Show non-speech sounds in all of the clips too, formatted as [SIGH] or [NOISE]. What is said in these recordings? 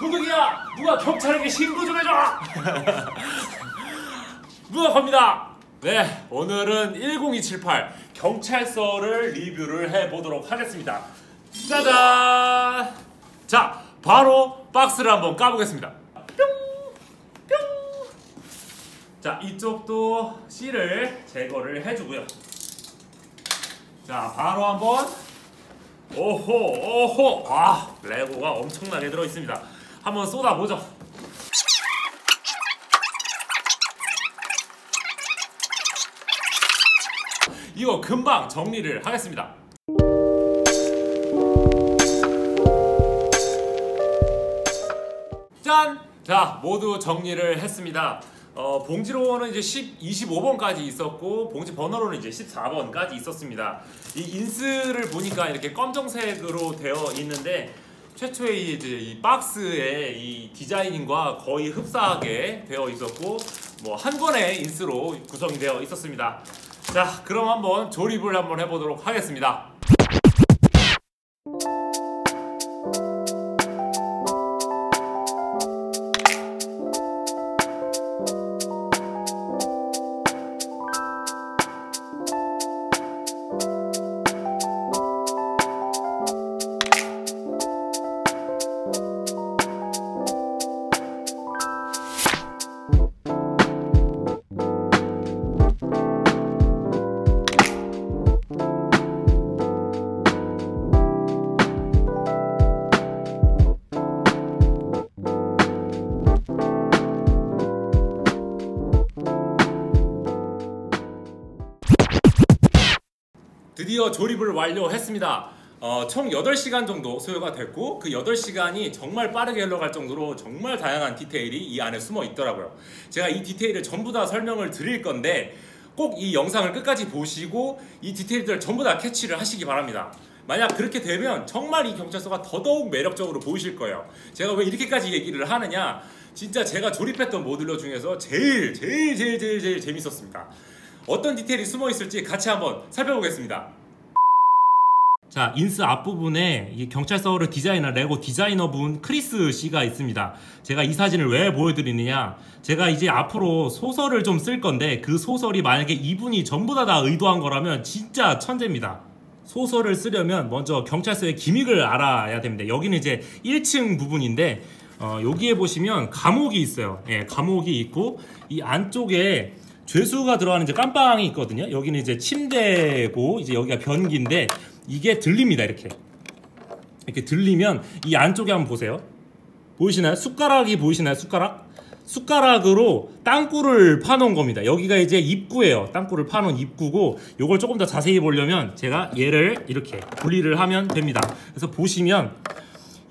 도둑이야! 누가 경찰에게 신고 좀 해줘! [LAUGHS] 누가 겁니다! 네, 오늘은 10278 경찰서를 리뷰를 해보도록 하겠습니다. 짜잔! 자, 바로 박스를 한번 까보겠습니다. 뿅! 뿅! 자, 이쪽도 C를 제거를 해주고요. 자, 바로 한번 오호 오호 와 레고가 엄청나게 들어있습니다 한번 쏟아보죠 이거 금방 정리를 하겠습니다 짠! 자 모두 정리를 했습니다 어, 봉지로는 이제 10, 25번까지 있었고 봉지 번호로는 이제 14번까지 있었습니다. 이 인스를 보니까 이렇게 검정색으로 되어 있는데 최초의 이제 이 박스의 이 디자인과 거의 흡사하게 되어 있었고 뭐 한 권의 인스로 구성이 되어 있었습니다. 자, 그럼 한번 조립을 한번 해보도록 하겠습니다. 드디어 조립을 완료했습니다. 어, 총 8시간 정도 소요가 됐고 그 8시간이 정말 빠르게 흘러갈 정도로 정말 다양한 디테일이 이 안에 숨어 있더라고요. 제가 이 디테일을 전부 다 설명을 드릴 건데 꼭 이 영상을 끝까지 보시고 이 디테일들을 전부 다 캐치를 하시기 바랍니다. 만약 그렇게 되면 정말 이 경찰서가 더더욱 매력적으로 보이실 거예요. 제가 왜 이렇게까지 얘기를 하느냐? 진짜 제가 조립했던 모듈러 중에서 제일 제일 제일 제일 제일 재밌었습니다. 어떤 디테일이 숨어 있을지 같이 한번 살펴보겠습니다. 자, 인스 앞부분에 이 경찰서를 디자인한 레고 디자이너분 크리스 씨가 있습니다. 제가 이 사진을 왜 보여드리느냐. 제가 이제 앞으로 소설을 좀 쓸 건데 그 소설이 만약에 이분이 전부 다 다 의도한 거라면 진짜 천재입니다. 소설을 쓰려면 먼저 경찰서의 gimmick을 알아야 됩니다. 여기는 이제 1층 부분인데 어, 여기에 보시면 감옥이 있어요. 예, 감옥이 있고 이 안쪽에 죄수가 들어가는 이제 깜빵이 있거든요. 여기는 이제 침대고 이제 여기가 변기인데 이게 들립니다. 이렇게 이렇게 들리면 이 안쪽에 한번 보세요. 보이시나요? 숟가락이 보이시나요? 숟가락? 숟가락으로 땅굴을 파놓은 겁니다. 여기가 이제 입구예요. 땅굴을 파놓은 입구고 이걸 조금 더 자세히 보려면 제가 얘를 이렇게 분리를 하면 됩니다. 그래서 보시면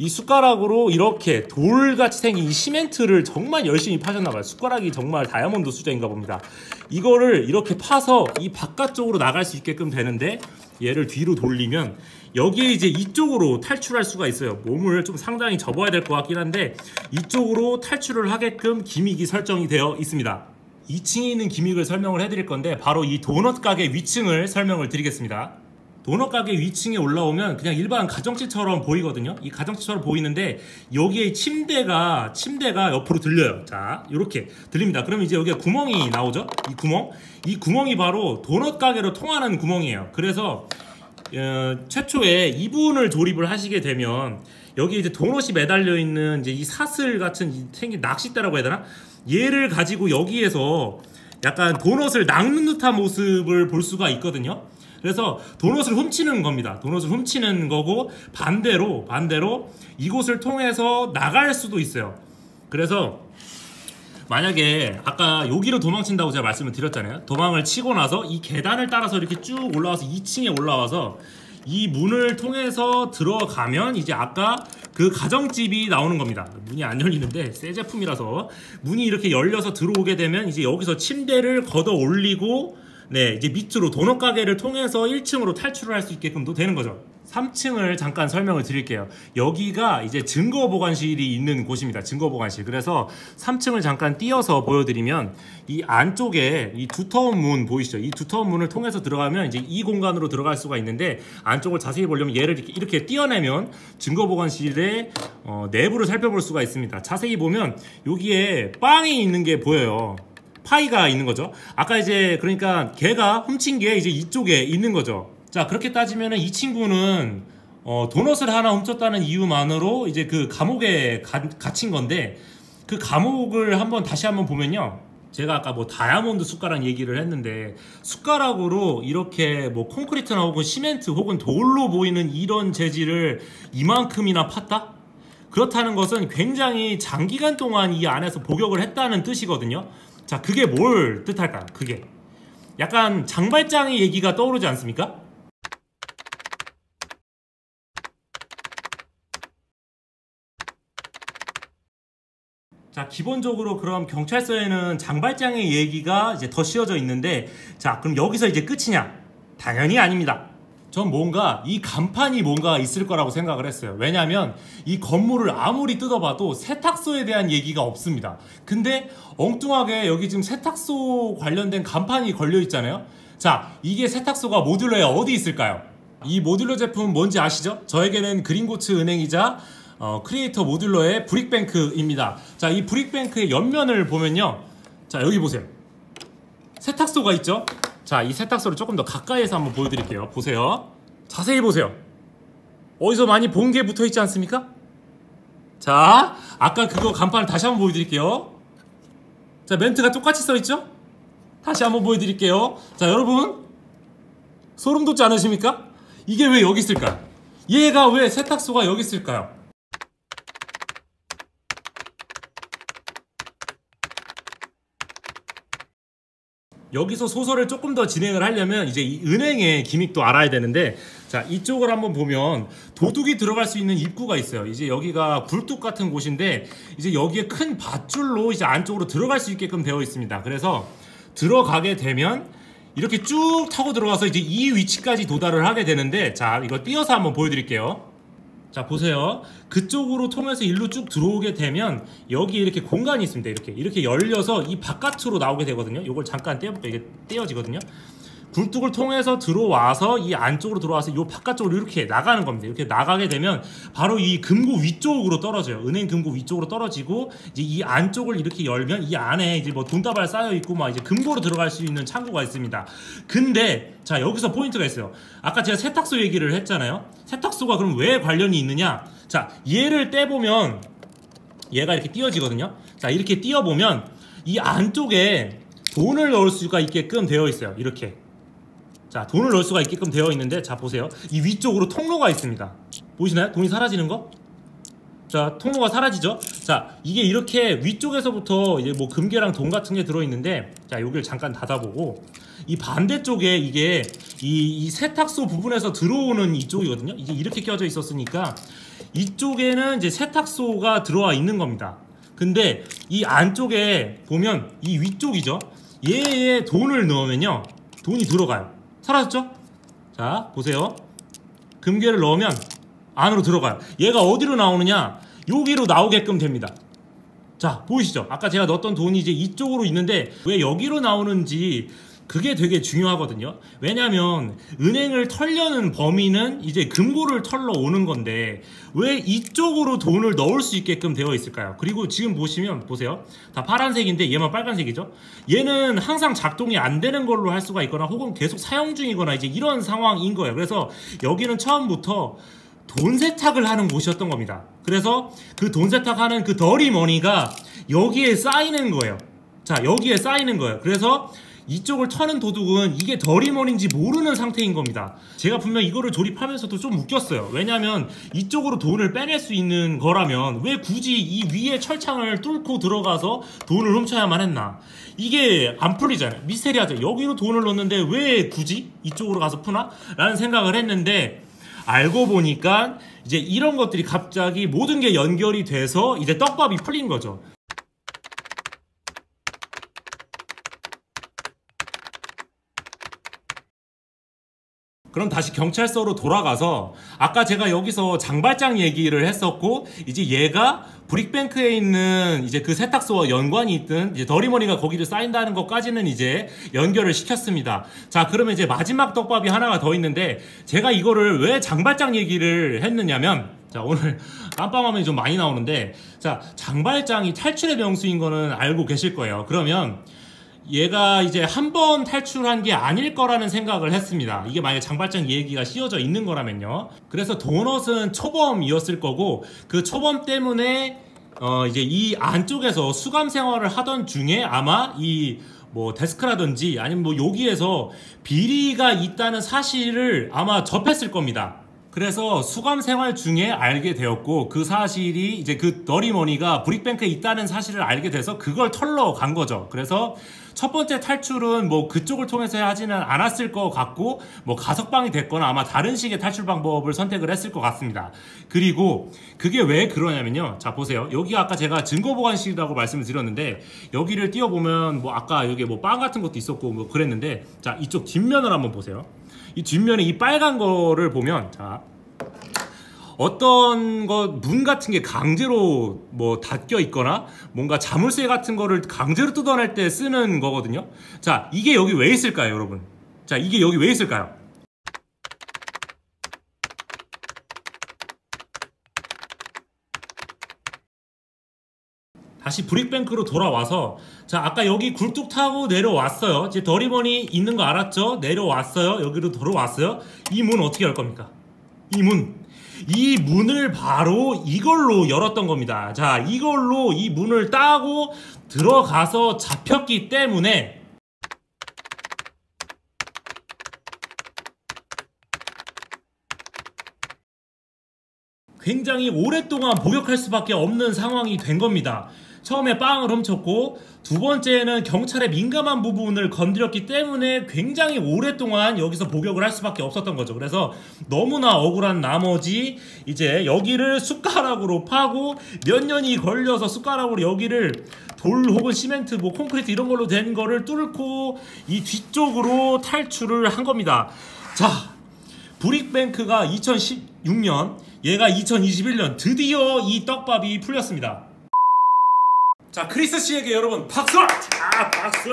이 숟가락으로 이렇게 돌같이 생긴 이 시멘트를 정말 열심히 파셨나봐요. 숟가락이 정말 다이아몬드 수저인가 봅니다. 이거를 이렇게 파서 이 바깥쪽으로 나갈 수 있게끔 되는데 얘를 뒤로 돌리면 여기에 이제 이쪽으로 탈출할 수가 있어요. 몸을 좀 상당히 접어야 될 것 같긴 한데 이쪽으로 탈출을 하게끔 기믹이 설정이 되어 있습니다. 2층에 있는 기믹을 설명을 해드릴 건데 바로 이 도넛 가게 위층을 설명을 드리겠습니다. 도넛 가게 위층에 올라오면 그냥 일반 가정집처럼 보이거든요. 이 가정집처럼 보이는데 여기에 침대가 침대가 옆으로 들려요. 자, 이렇게 들립니다. 그럼 이제 여기에 구멍이 나오죠. 이 구멍, 이 구멍이 바로 도넛 가게로 통하는 구멍이에요. 그래서 어, 최초에 이분을 조립을 하시게 되면 여기 이제 도넛이 매달려 있는 이제 이 사슬 같은 생긴 낚싯대라고 해야 되나? 얘를 가지고 여기에서 약간 도넛을 낚는 듯한 모습을 볼 수가 있거든요. 그래서 도넛을 훔치는 겁니다. 도넛을 훔치는 거고 반대로 반대로 이곳을 통해서 나갈 수도 있어요. 그래서 만약에 아까 여기로 도망친다고 제가 말씀을 드렸잖아요. 도망을 치고 나서 이 계단을 따라서 이렇게 쭉 올라와서 2층에 올라와서 이 문을 통해서 들어가면 이제 아까 그 가정집이 나오는 겁니다. 문이 안 열리는데 새 제품이라서 문이 이렇게 열려서 들어오게 되면 이제 여기서 침대를 걷어 올리고 네 이제 밑으로 도넛 가게를 통해서 1층으로 탈출을 할 수 있게끔도 되는 거죠. 3층을 잠깐 설명을 드릴게요. 여기가 이제 증거 보관실이 있는 곳입니다. 증거 보관실. 그래서 3층을 잠깐 띄어서 보여드리면 이 안쪽에 이 두터운 문 보이시죠? 이 두터운 문을 통해서 들어가면 이제 이 공간으로 들어갈 수가 있는데 안쪽을 자세히 보려면 얘를 이렇게, 이렇게 띄어내면 증거 보관실의 어, 내부를 살펴볼 수가 있습니다. 자세히 보면 여기에 빵이 있는 게 보여요. 파이가 있는 거죠. 아까 이제 그러니까 걔가 훔친 게 이제 이쪽에 있는 거죠. 자 그렇게 따지면은 이 친구는 어, 도넛을 하나 훔쳤다는 이유만으로 이제 그 감옥에 가, 갇힌 건데 그 감옥을 한번 다시 한번 보면요. 제가 아까 뭐 다이아몬드 숟가락 얘기를 했는데 숟가락으로 이렇게 뭐 콘크리트나 혹은 시멘트 혹은 돌로 보이는 이런 재질을 이만큼이나 팠다? 그렇다는 것은 굉장히 장기간 동안 이 안에서 복역을 했다는 뜻이거든요. 자, 그게 뭘 뜻할까요? 그게. 약간 장발장의 얘기가 떠오르지 않습니까? 자, 기본적으로 그럼 경찰서에는 장발장의 얘기가 이제 더 씌워져 있는데, 자, 그럼 여기서 이제 끝이냐? 당연히 아닙니다. 전 뭔가 이 간판이 뭔가 있을 거라고 생각을 했어요. 왜냐하면 이 건물을 아무리 뜯어봐도 세탁소에 대한 얘기가 없습니다. 근데 엉뚱하게 여기 지금 세탁소 관련된 간판이 걸려 있잖아요. 자, 이게 세탁소가 모듈러에 어디 있을까요? 이 모듈러 제품 뭔지 아시죠? 저에게는 그린고츠 은행이자 어, 크리에이터 모듈러의 브릭뱅크입니다. 자, 이 브릭뱅크의 옆면을 보면요. 자, 여기 보세요. 세탁소가 있죠? 자, 이 세탁소를 조금 더 가까이에서 한번 보여드릴게요. 보세요. 자세히 보세요. 어디서 많이 본 게 붙어 있지 않습니까? 자, 아까 그거 간판을 다시 한번 보여드릴게요. 자, 멘트가 똑같이 써있죠? 다시 한번 보여드릴게요. 자, 여러분. 소름 돋지 않으십니까? 이게 왜 여기 있을까요? 얘가 왜 세탁소가 여기 있을까요? 여기서 소설을 조금 더 진행을 하려면 이제 이 은행의 기믹도 알아야 되는데 자 이쪽을 한번 보면 도둑이 들어갈 수 있는 입구가 있어요. 이제 여기가 굴뚝 같은 곳인데 이제 여기에 큰 밧줄로 이제 안쪽으로 들어갈 수 있게끔 되어 있습니다. 그래서 들어가게 되면 이렇게 쭉 타고 들어가서 이제 이 위치까지 도달을 하게 되는데 자 이거 띄어서 한번 보여드릴게요 자 보세요. 그쪽으로 통해서 일로 쭉 들어오게 되면 여기 이렇게 공간이 있습니다. 이렇게. 이렇게 열려서 이 바깥으로 나오게 되거든요. 이걸 잠깐 떼어볼게요 이게 떼어지거든요 굴뚝을 통해서 들어와서 이 안쪽으로 들어와서 이 바깥쪽으로 이렇게 나가는 겁니다. 이렇게 나가게 되면 바로 이 금고 위쪽으로 떨어져요. 은행 금고 위쪽으로 떨어지고 이제 이 안쪽을 이렇게 열면 이 안에 이제 뭐 돈다발 쌓여 있고 막 이제 금고로 들어갈 수 있는 창고가 있습니다. 근데 자 여기서 포인트가 있어요. 아까 제가 세탁소 얘기를 했잖아요. 세탁소가 그럼 왜 관련이 있느냐? 자 얘를 떼보면 얘가 이렇게 띄어지거든요. 자 이렇게 띄어보면 이 안쪽에 돈을 넣을 수가 있게끔 되어 있어요. 이렇게 자 돈을 넣을 수가 있게끔 되어 있는데 자 보세요. 이 위쪽으로 통로가 있습니다. 보이시나요? 돈이 사라지는 거? 자 통로가 사라지죠? 자 이게 이렇게 위쪽에서부터 이제 뭐 금괴랑 돈 같은 게 들어있는데 자 여기를 잠깐 닫아보고 이 반대쪽에 이게 이, 이 세탁소 부분에서 들어오는 이쪽이거든요? 이게 이렇게 껴져 있었으니까 이쪽에는 이제 세탁소가 들어와 있는 겁니다. 근데 이 안쪽에 보면 이 위쪽이죠? 얘에 돈을 넣으면요 돈이 들어가요 사라졌죠? 자 보세요. 금괴를 넣으면 안으로 들어가요. 얘가 어디로 나오느냐? 여기로 나오게끔 됩니다. 자 보이시죠? 아까 제가 넣었던 돈이 이제 이쪽으로 있는데 왜 여기로 나오는지 그게 되게 중요하거든요. 왜냐하면 은행을 털려는 범인은 이제 금고를 털러 오는 건데 왜 이쪽으로 돈을 넣을 수 있게끔 되어 있을까요? 그리고 지금 보시면 보세요. 다 파란색인데 얘만 빨간색이죠. 얘는 항상 작동이 안 되는 걸로 할 수가 있거나 혹은 계속 사용 중이거나 이제 이런 상황인 거예요. 그래서 여기는 처음부터 돈 세탁을 하는 곳이었던 겁니다. 그래서 그 돈 세탁하는 그 dirty money가 여기에 쌓이는 거예요. 자, 여기에 쌓이는 거예요. 그래서 이쪽을 터는 도둑은 이게 덜이머인지 모르는 상태인 겁니다. 제가 분명 이거를 조립하면서도 좀 웃겼어요. 왜냐하면 이쪽으로 돈을 빼낼 수 있는 거라면 왜 굳이 이 위에 철창을 뚫고 들어가서 돈을 훔쳐야만 했나? 이게 안 풀리잖아요. 미스테리하죠. 여기로 돈을 넣는데 왜 굳이 이쪽으로 가서 푸나? 라는 생각을 했는데 알고 보니까 이제 이런 것들이 갑자기 모든 게 연결이 돼서 이제 떡밥이 풀린 거죠. 그럼 다시 경찰서로 돌아가서 아까 제가 여기서 장발장 얘기를 했었고 이제 얘가 브릭뱅크에 있는 이제 그 세탁소와 연관이 있든 이제 더리머니가 거기를 쌓인다는 것까지는 이제 연결을 시켰습니다. 자 그러면 이제 마지막 떡밥이 하나가 더 있는데 제가 이거를 왜 장발장 얘기를 했느냐면 자 오늘 깜빡하면 좀 많이 나오는데 자 장발장이 탈출의 명수인 거는 알고 계실 거예요. 그러면 얘가 이제 한 번 탈출한 게 아닐 거라는 생각을 했습니다. 이게 만약 장발장 얘기가 씌워져 있는 거라면요. 그래서 도넛은 초범이었을 거고 그 초범 때문에 어 이제 이 안쪽에서 수감 생활을 하던 중에 아마 이 뭐 데스크라든지 아니면 뭐 여기에서 비리가 있다는 사실을 아마 접했을 겁니다. 그래서 수감 생활 중에 알게 되었고 그 사실이 이제 그 너리머니가 브릭뱅크에 있다는 사실을 알게 돼서 그걸 털러 간 거죠. 그래서 첫 번째 탈출은 뭐 그쪽을 통해서 하지는 않았을 것 같고 뭐 가석방이 됐거나 아마 다른 식의 탈출 방법을 선택을 했을 것 같습니다. 그리고 그게 왜 그러냐면요. 자 보세요. 여기 아까 제가 증거 보관실이라고 말씀을 드렸는데 여기를 띄워 보면 뭐 아까 여기 뭐 빵 같은 것도 있었고 뭐 그랬는데 자 이쪽 뒷면을 한번 보세요. 이 뒷면에 이 빨간 거를 보면 자 어떤 것 문 같은 게 강제로 뭐 닫혀 있거나 뭔가 자물쇠 같은 거를 강제로 뜯어낼 때 쓰는 거거든요. 자, 이게 여기 왜 있을까요, 여러분? 자, 이게 여기 왜 있을까요? 다시 브릭뱅크로 돌아와서 자 아까 여기 굴뚝 타고 내려왔어요 이제 더리머니 있는 거 알았죠 내려왔어요 여기로 돌아왔어요 이 문 어떻게 열 겁니까 이문 이 문을 바로 이걸로 열었던 겁니다. 자, 이걸로 이 문을 따고 들어가서 잡혔기 때문에 굉장히 오랫동안 복역할 수밖에 없는 상황이 된 겁니다. 처음에 빵을 훔쳤고 두 번째는 경찰의 민감한 부분을 건드렸기 때문에 굉장히 오랫동안 여기서 복역을 할 수밖에 없었던 거죠. 그래서 너무나 억울한 나머지 이제 여기를 숟가락으로 파고 몇 년이 걸려서 숟가락으로 여기를 돌 혹은 시멘트 뭐 콘크리트 이런 걸로 된 거를 뚫고 이 뒤쪽으로 탈출을 한 겁니다. 자, 브릭뱅크가 2016년 얘가 2021년 드디어 이 떡밥이 풀렸습니다. 자, 크리스 씨에게 여러분 박수! 자, 박수!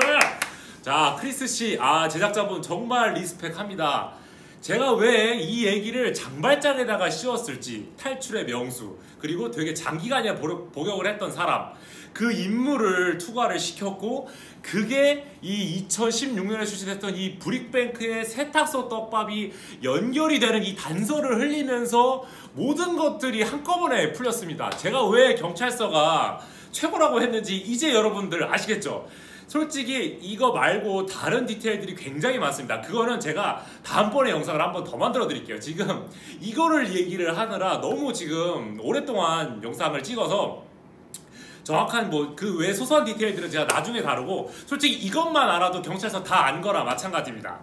자, 크리스 씨, 아, 제작자분 정말 respect합니다. 제가 왜 이 얘기를 장발장에다가 씌웠을지 탈출의 명수 그리고 되게 장기간이나 복역을 했던 사람 그 인물을 투과를 시켰고 그게 이 2016년에 출시됐던 이 브릭뱅크의 세탁소 떡밥이 연결이 되는 이 단서를 흘리면서 모든 것들이 한꺼번에 풀렸습니다. 제가 왜 경찰서가 최고라고 했는지 이제 여러분들 아시겠죠? 솔직히 이거 말고 다른 디테일들이 굉장히 많습니다. 그거는 제가 다음번에 영상을 한번 더 만들어 드릴게요. 지금 이거를 얘기를 하느라 너무 지금 오랫동안 영상을 찍어서 정확한 뭐 그 외 소소한 디테일들은 제가 나중에 다루고 솔직히 이것만 알아도 경찰서 다 안 거나 마찬가지입니다.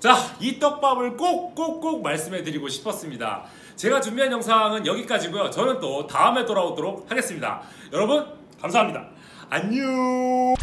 자, 이 떡밥을 꼭꼭꼭 말씀해 드리고 싶었습니다. 제가 준비한 영상은 여기까지고요. 저는 또 다음에 돌아오도록 하겠습니다. 여러분 감사합니다. 안녕.